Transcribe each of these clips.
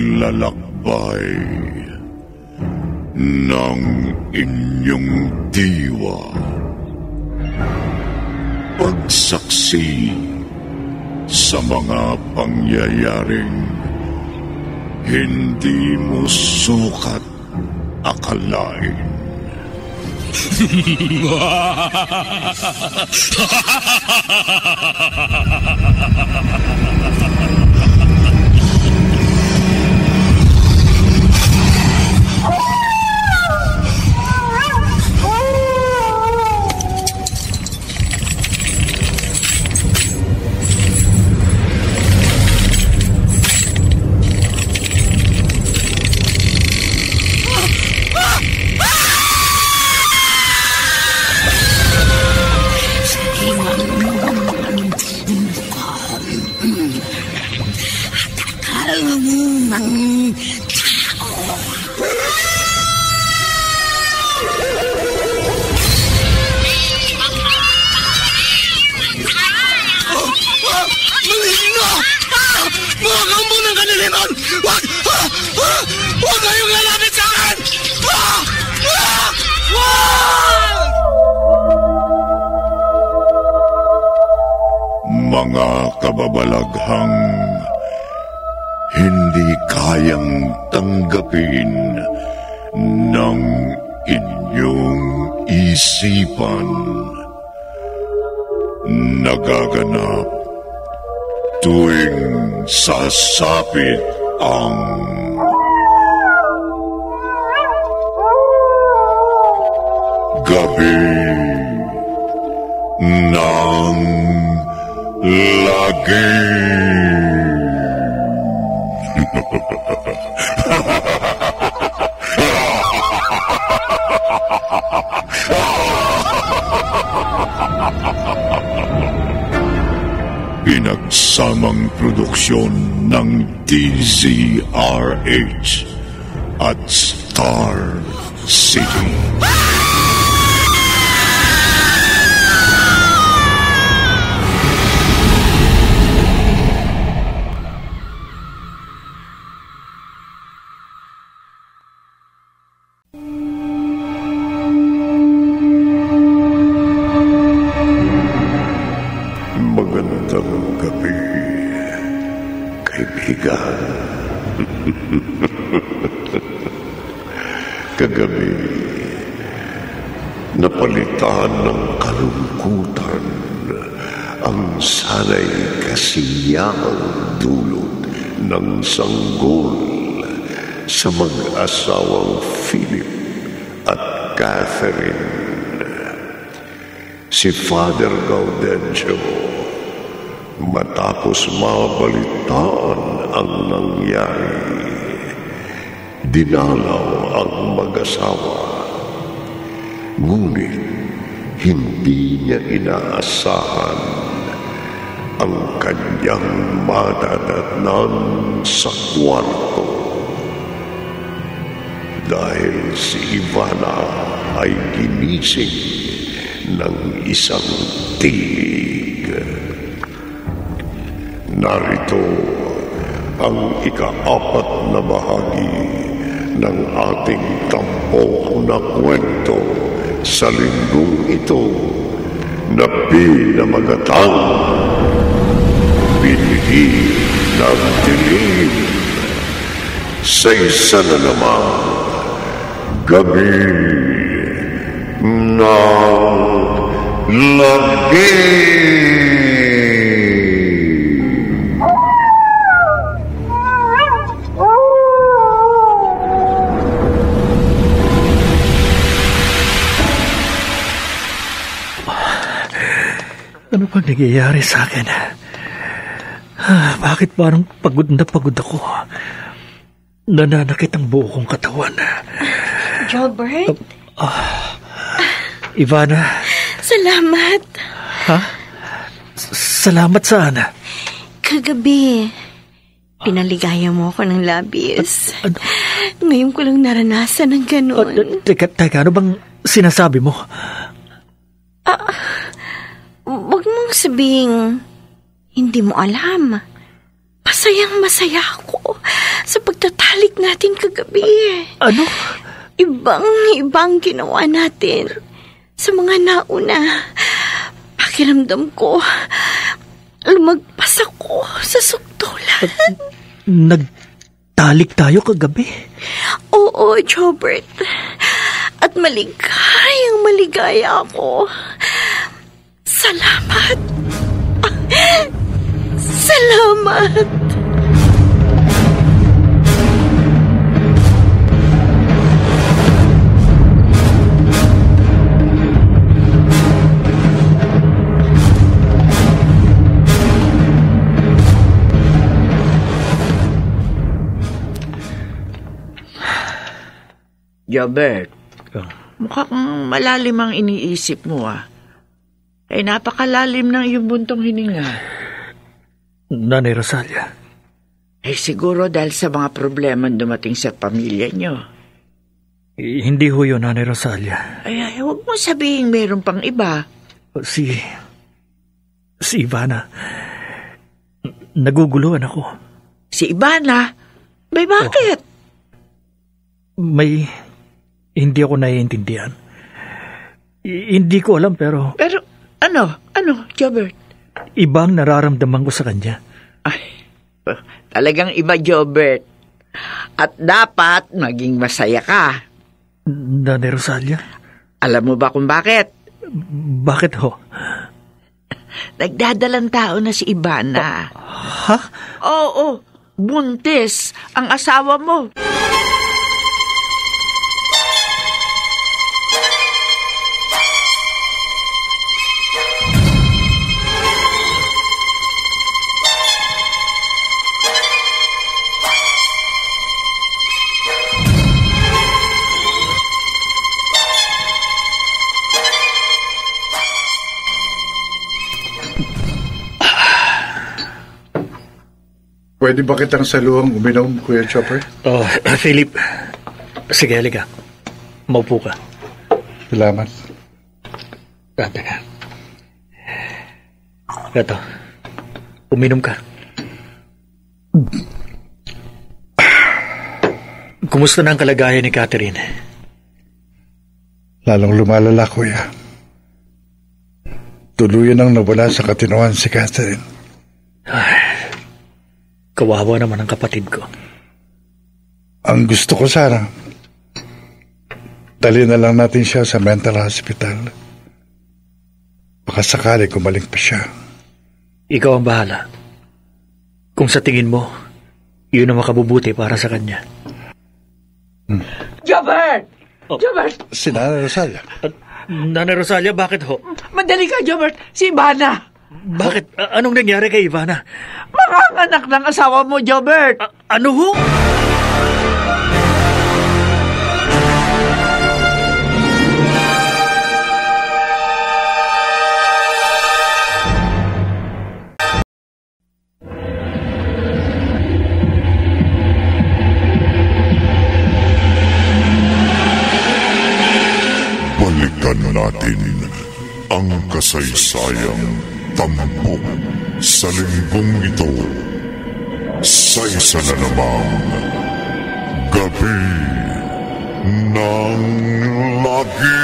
paglalakbay ng inyong diwa. Pagsaksi sa mga pangyayaring hindi mo sukat akalain. Manginig na! Ah! Mga kambong ng kaniliman! Huwag! Kayong lalapit sa akin! Ah! Ah! Mga kababalaghang kayang tanggapin ng inyong isipan. Nagaganap tuwing sasapit ang gabi ng lagi. Pinagsamang produksyon ng DZRH at Star City. Magandang gabi, kaibigan. Kagabi, napalitan ng kalungkutan ang sanay kasiyahang dulot ng sanggol sa mag-asawang Philip at Catherine si Father Gaudencio matapos mabalitaan ang nangyari. Dinalaw ang mag-asawa. Ngunit hindi niya inaasahan ang kanyang madadatnan sa kwarto. Dahil si Ivana ay ginising ng isang tinig. Narito ang ikaapat na bahagi ng ating tampok na kwento sa linggong ito na pinamagatang Binhi ng Dilim sa isa na namang gabi na lagi. Ano bang nangyayari sa akin? Ah, bakit parang pagod na pagod ako? Nananakit ang buo kong katawan. Gilbert, Ivana, salamat. ha? S- Salamat saan? Kagabi, pinaligaya mo ako ng labis. Ano? Ngayon ko lang naranasan ng Ah, ganun. teka, teka, ano bang sinasabi mo? Huwag mong sabing hindi mo alam. Masayang masaya ako sa pagtatalik natin kagabi. Ano? Ibang, ibang ginawa natin sa mga nauna. Pakiramdam ko, lumagpas ako sa suktulan. Nagtalik tayo kagabi. Oo, Jobert. At maligayang maligaya ako. Salamat. Salamat. Jobert, Oh, mukhang malalim ang iniisip mo ah. Ay napakalalim ng iyong buntong hininga. Nanay Rosalia. Ay siguro dahil sa mga problema dumating sa pamilya niyo. eh, Hindi ho yun, Nanay Rosalia. Ay, ay huwag mo sabihin meron pang iba. Si... Si Ivana. Naguguluhan ako. Si Ivana? May bakit? May... Hindi ako naiintindihan. I- hindi ko alam pero Pero ano? Ano, Jobert? ibang nararamdaman ko sa kanya. Ay, talagang iba, Jobert. At dapat maging masaya ka. Nanay Rosalia, Alam mo ba kung bakit? bakit ho? Nagdadalang tao na si Ivana. Ha? Oo, buntis ang asawa mo. Pwede ba kitang saluhang uminom, Kuya Chopper? Oh, Philip. Sige, halika. Maupo ka. Salamat. Sabi ka. Ito. Uminom ka. Kumusta na ang kalagayan ni Catherine? Lalong lumalala, Kuya. Tuluyan ang nawala sa katinawan si Catherine. Kawawa naman ang kapatid ko. Ang gusto ko sana, dali na lang natin siya sa mental hospital. Baka sakali kumaling pa siya. Ikaw ang bahala. Kung sa tingin mo, yun ang makabubuti para sa kanya. Jobert! Oh. Jobert! Si Nana Rosalia. At, Nana Rosalia, bakit ho? Madali ka, Jobert! Si Ivana! Bakit? A- anong nangyari kay Ivana? Manganganak ng asawa mo, Jobert! A- ano ho? Balikan natin ang kasaysayang tampok sa linggong ito sa isa na namang gabi ng lagi.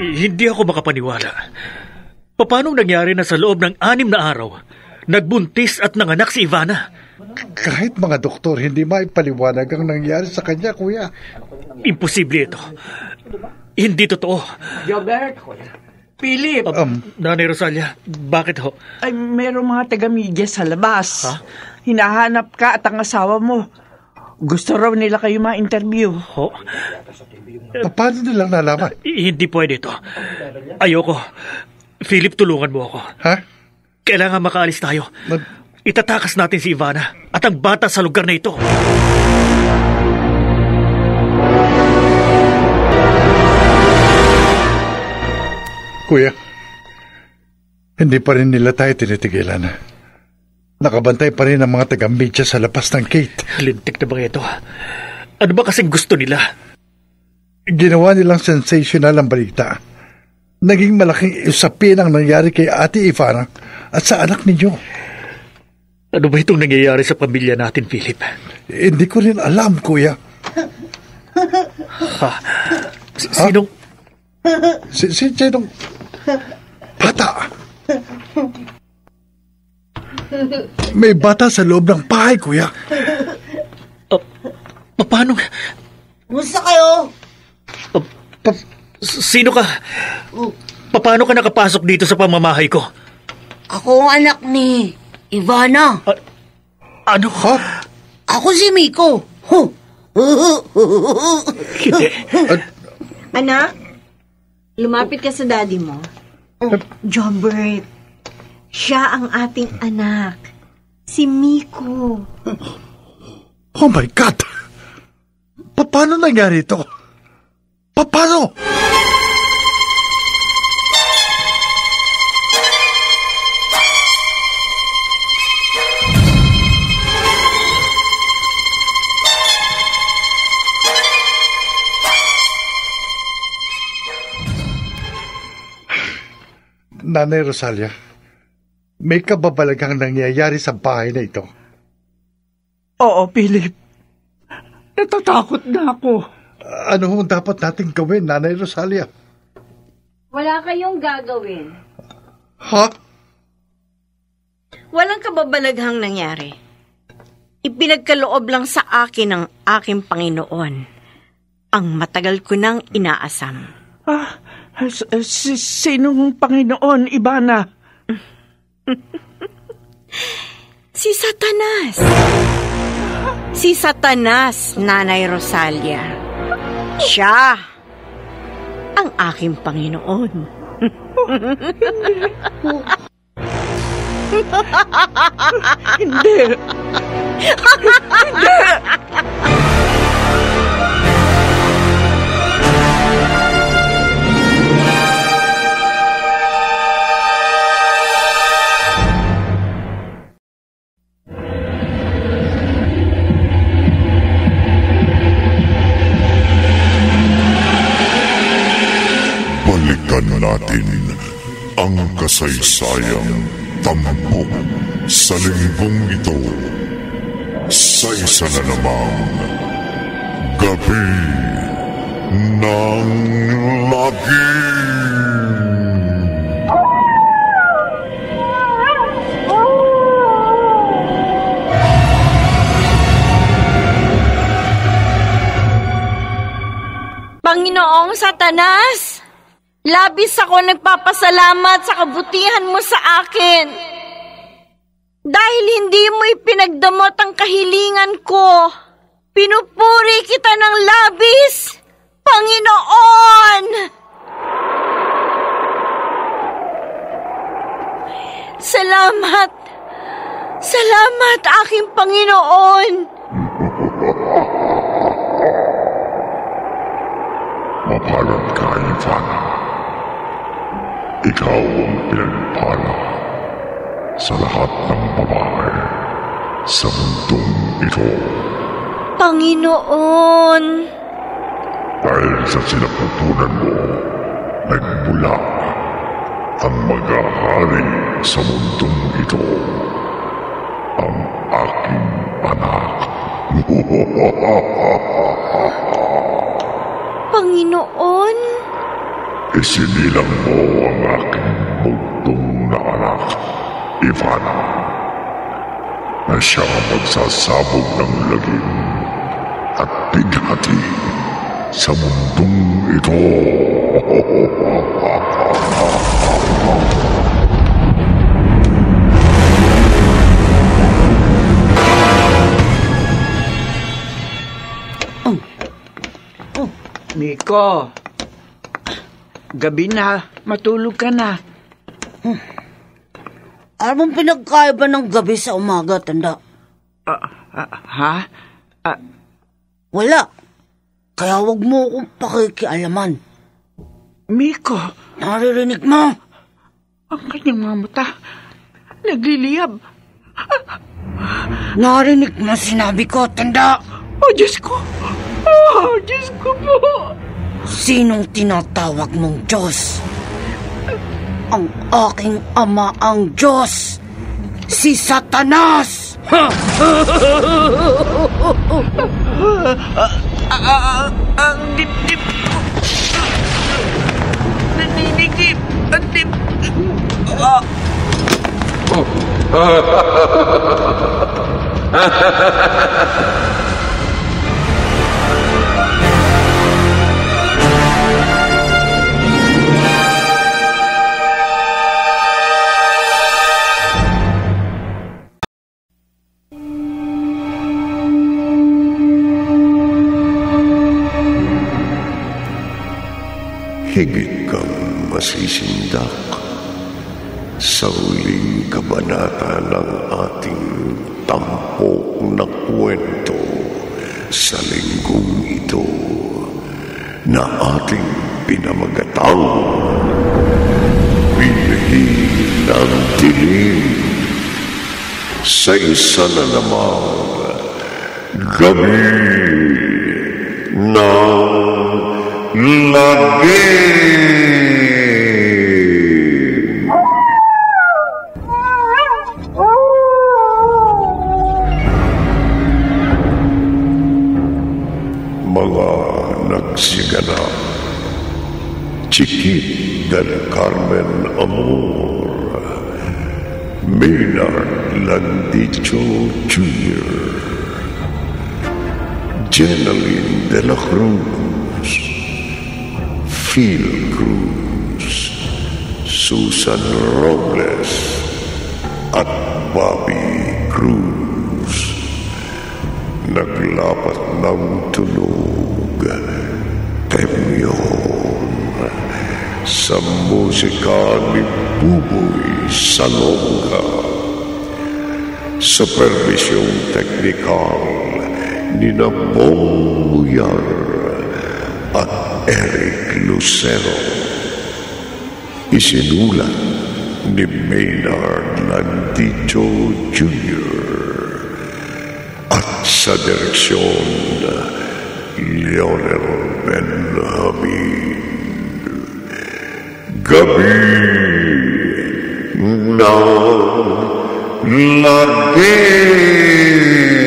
Eh, Hindi ako makapaniwala. Paano nangyari na sa loob ng anim na araw, nagbuntis at nanganak si Ivana? Kahit mga doktor, hindi maipaliwanag ang nangyari sa kanya, Kuya. Imposible ito. Hindi totoo. Jobert! Philip! Um, Nanay Rosalia, bakit ho? Ay, merong mga taga-media sa labas. Ha? Hinahanap ka at ang asawa mo. Gusto raw nila kayo ma-interview. Ho? paano nilang nalaman? I- Hindi pwede ito. Ayoko. Philip, tulungan mo ako. Ha? Kailangan makaalis tayo. Nag- Itatakas natin si Ivana at ang bata sa lugar na ito. Kuya, hindi pa rin nila tayo tinitigilan. Nakabantay pa rin ang mga taga-media sa lapas ng gate. Lintik na ba ito? Ano ba kasing gusto nila? Ginawa nilang sensational ang balita. Naging malaking usapin ang nangyari kay Ate Ivana at sa anak ninyo. Ano ba itong nangyayari sa pamilya natin, Philip? Hindi ko rin alam, kuya. S- Sinong... Si, si sinong bata? May bata sa loob ng bahay, kuya. Pa- paano... Musta kayo? Pa- s- sino ka? Pa- Paano ka nakapasok dito sa pamamahay ko? Ako ang anak ni Ivana. Ano? Ha? Ako si Miko. Huh. Anak, lumapit ka sa daddy mo. Jobert, siya ang ating anak. Si Miko. Oh my God! Pa- Paano nangyari ito? Pa- Paano? Nanay Rosalia, may kababalagang nangyayari sa bahay na ito. Oo, Philip. Natatakot na ako. Ano hong dapat nating gawin, Nanay Rosalia? Wala kayong gagawin. Ha? Walang kababalaghang nangyari. Ipinagkaloob lang sa akin ng aking Panginoon. Ang matagal ko nang inaasam. Ah, s- si, sinong Panginoon, Ibana? Si Satanas. Si Satanas, Nanay Rosalia. Siya ang aking Panginoon. Hindi. Balikan kasaysayang tampok sa linggong ito sa isa na namang gabi ng lagim. Panginoong Satanas, labis ako nagpapasalamat sa kabutihan mo sa akin. Dahil hindi mo ipinagdamot ang kahilingan ko, pinupuri kita ng labis, Panginoon! Salamat! Salamat, aking Panginoon! Mapalad ka, Ivana. Ikaw ang pinagpala sa lahat ng babae sa mundong ito Panginoon! dahil sa sinapupunan mo nagmula ang mag-ahari sa mundong ito ang aking anak. Panginoon? Isinilang mo ang aking bugtong na anak, Ivana, na siya ang magsasabog ng lagim at bighati sa mundong ito. Miko, gabi na. Matulog ka na. Ano bang pinagkaiba ng gabi sa umaga, tanda? Ah, ah, ha? Ah, Wala. Kaya wag mo akong pakikialaman. Miko, Naririnig mo? ang kanyang mga mata. Nagliliyab. Narinig mo sinabi ko, tanda? Oh, Diyos ko. Oh, Diyos ko po. Sinong tinatawag mong Diyos? Ang aking ama ang Diyos. Si Satanas! Ang dibdib ko. Naninigip. Ang dibdib. Ah, masisindak sa huling kabanata ng ating tampok na kwento sa linggong ito na ating pinamagatang Binhi ng Dilim sa isa na namang gabi ng lagim. Carmen Amor Maynard Landicho Jr. Jeneline de la Cruz Phil Cruz Susan Robles at Bobby Cruz Naglapat ng tulog Sa musika ni Buboy Salonga Supervisyong teknikal ni Nabong Muyar at Eric Lucero Isinulat ni Maynard Landicho Jr. at sa direksyon Lionel Benjamin. Gabi ng lagim.